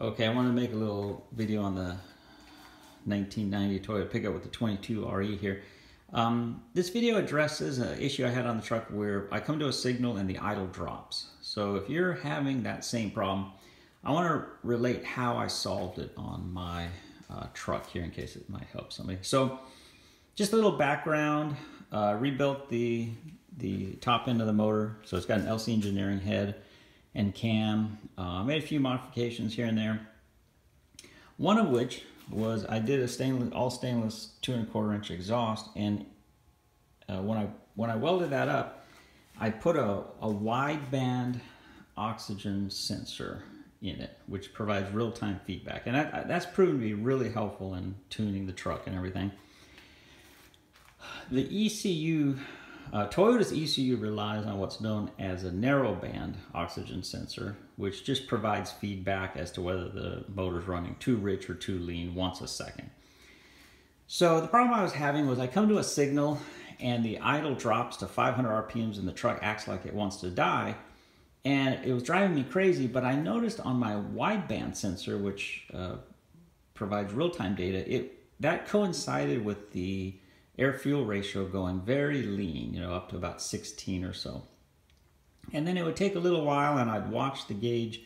Okay, I want to make a little video on the 1990 Toyota pickup with the 22 RE here. Um, this video addresses an issue I had on the truck where I come to a signal and the idle drops. So if you're having that same problem, I want to relate how I solved it on my uh, truck here in case it might help somebody. So just a little background, uh, rebuilt the, the top end of the motor. So it's got an LC Engineering head and cam. Uh, made a few modifications here and there. One of which was I did a stainless, all stainless two and a quarter inch exhaust, and uh, when I when I welded that up, I put a, a wideband oxygen sensor in it, which provides real time feedback, and that, that's proven to be really helpful in tuning the truck and everything. The ECU uh, Toyota's ECU relies on what's known as a narrowband oxygen sensor, which just provides feedback as to whether the motor's running too rich or too lean once a second. So the problem I was having was I come to a signal and the idle drops to 500 RPMs and the truck acts like it wants to die. And it was driving me crazy, but I noticed on my wideband sensor, which uh, provides real-time data, it that coincided with the air fuel ratio going very lean, you know, up to about 16 or so. And then it would take a little while and I'd watch the gauge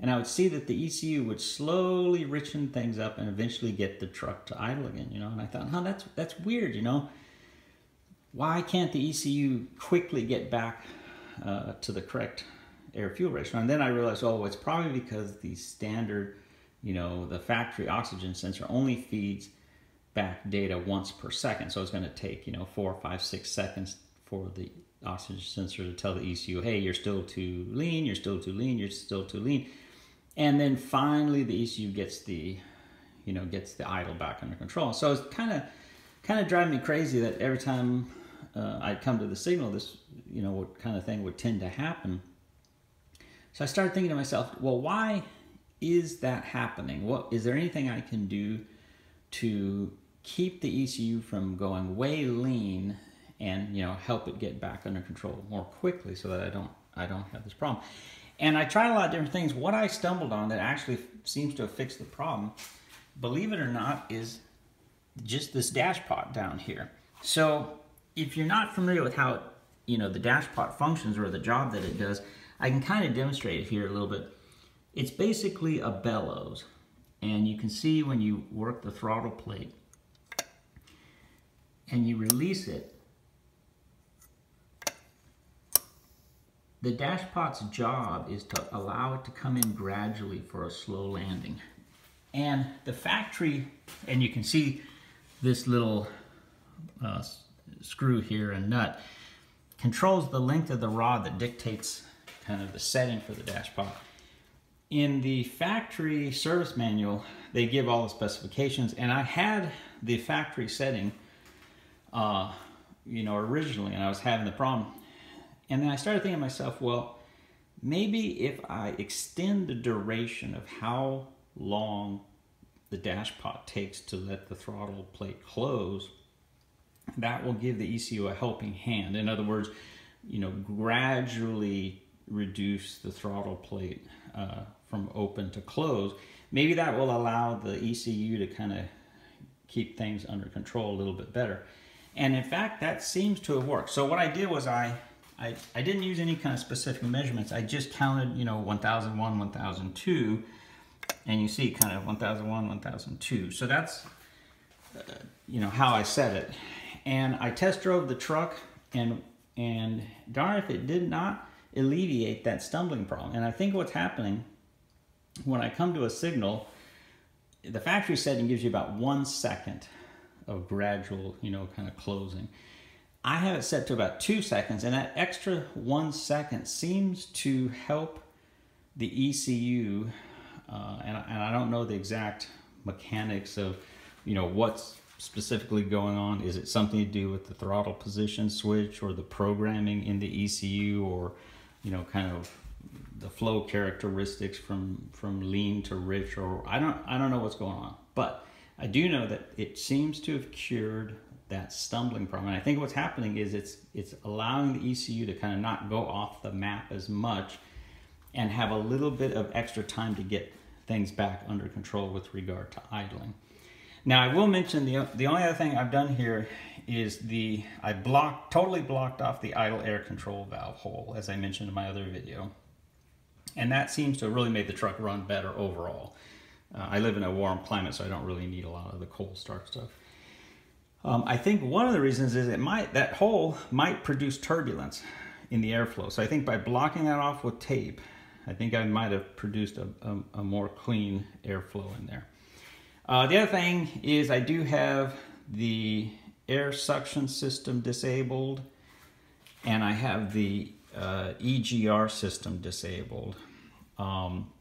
and I would see that the ECU would slowly richen things up and eventually get the truck to idle again, you know. And I thought, huh, that's that's weird, you know. Why can't the ECU quickly get back uh, to the correct air fuel ratio? And then I realized, oh, it's probably because the standard, you know, the factory oxygen sensor only feeds back data once per second. So it's going to take, you know, four, five, six seconds for the oxygen sensor to tell the ECU, hey, you're still too lean, you're still too lean, you're still too lean. And then finally the ECU gets the, you know, gets the idle back under control. So it's kind of, kind of driving me crazy that every time uh, I'd come to the signal, this, you know, what kind of thing would tend to happen. So I started thinking to myself, well, why is that happening? What is there anything I can do to keep the ECU from going way lean and you know help it get back under control more quickly so that I don't I don't have this problem. And I tried a lot of different things. What I stumbled on that actually seems to have fixed the problem, believe it or not, is just this dash pot down here. So if you're not familiar with how you know the dash pot functions or the job that it does, I can kind of demonstrate it here a little bit. It's basically a bellows. And you can see when you work the throttle plate and you release it, the dashpot's job is to allow it to come in gradually for a slow landing. And the factory, and you can see this little uh, screw here and nut, controls the length of the rod that dictates kind of the setting for the dashpot. In the factory service manual, they give all the specifications, and I had the factory setting, uh, you know, originally, and I was having the problem. And then I started thinking to myself, well, maybe if I extend the duration of how long the dash pot takes to let the throttle plate close, that will give the ECU a helping hand. In other words, you know, gradually reduce the throttle plate uh, from open to close, maybe that will allow the ECU to kind of keep things under control a little bit better. And in fact, that seems to have worked. So what I did was I, I, I didn't use any kind of specific measurements. I just counted, you know, 1001, 1002, and you see kind of 1001, 1002. So that's, uh, you know, how I set it. And I test drove the truck, and, and darn if it did not alleviate that stumbling problem. And I think what's happening when I come to a signal, the factory setting gives you about one second of gradual, you know, kind of closing. I have it set to about two seconds, and that extra one second seems to help the ECU, uh, and, and I don't know the exact mechanics of, you know, what's specifically going on. Is it something to do with the throttle position switch or the programming in the ECU or, you know, kind of the flow characteristics from from lean to rich or I don't I don't know what's going on but I do know that it seems to have cured that stumbling problem and I think what's happening is it's it's allowing the ECU to kind of not go off the map as much and have a little bit of extra time to get things back under control with regard to idling. Now I will mention the, the only other thing I've done here is the, I blocked, totally blocked off the idle air control valve hole as I mentioned in my other video. And that seems to really made the truck run better overall. Uh, I live in a warm climate so I don't really need a lot of the cold start stuff. Um, I think one of the reasons is it might, that hole might produce turbulence in the airflow. So I think by blocking that off with tape, I think I might have produced a, a, a more clean airflow in there. Uh, the other thing is I do have the air suction system disabled and I have the uh, EGR system disabled. Um,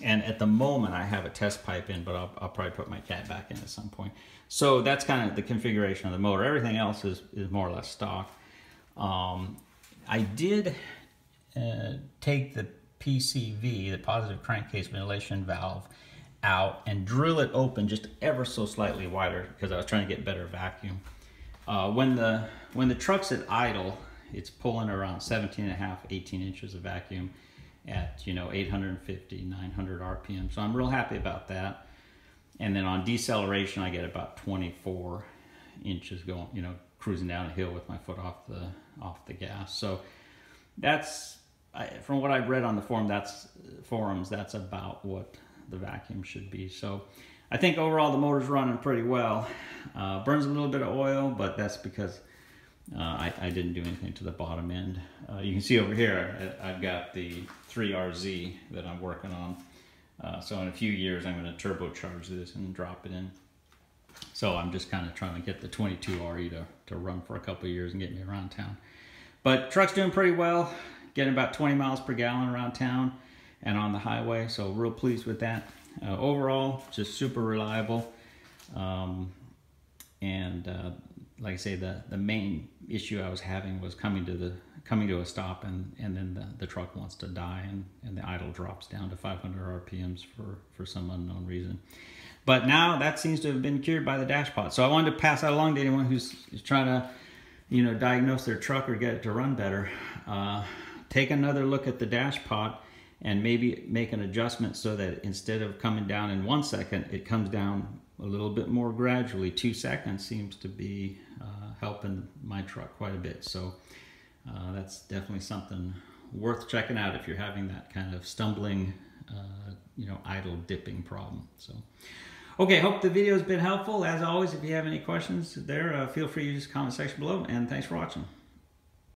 and at the moment I have a test pipe in, but I'll, I'll, probably put my cat back in at some point. So that's kind of the configuration of the motor. Everything else is, is more or less stock. Um, I did uh, take the PCV, the positive crankcase ventilation valve, out and drill it open just ever so slightly wider because I was trying to get better vacuum. Uh, when the when the truck's at idle, it's pulling around 17 and a half, 18 inches of vacuum at you know 850, 900 RPM. So I'm real happy about that. And then on deceleration, I get about 24 inches going, you know, cruising down a hill with my foot off the off the gas. So that's I, from what I've read on the forum. That's forums. That's about what the vacuum should be. So I think overall the motor's running pretty well. Uh, burns a little bit of oil, but that's because uh, I, I, didn't do anything to the bottom end. Uh, you can see over here, I've got the 3RZ that I'm working on. Uh, so in a few years, I'm going to turbocharge this and drop it in. So I'm just kind of trying to get the 22RE to, to run for a couple years and get me around town. But truck's doing pretty well, getting about 20 miles per gallon around town and on the highway. So real pleased with that. Uh, overall, just super reliable. Um, and uh, like I say, the, the main issue I was having was coming to the coming to a stop and, and then the, the truck wants to die and, and the idle drops down to 500 RPMs for, for some unknown reason. But now that seems to have been cured by the dash pot. So I wanted to pass that along to anyone who's, trying to, you know, diagnose their truck or get it to run better. Uh, take another look at the dash pot and maybe make an adjustment so that instead of coming down in one second, it comes down a little bit more gradually. Two seconds seems to be uh, helping my truck quite a bit. So uh, that's definitely something worth checking out if you're having that kind of stumbling, uh, you know, idle dipping problem. So, okay, hope the video has been helpful. As always, if you have any questions there, uh, feel free to use the comment section below. And thanks for watching.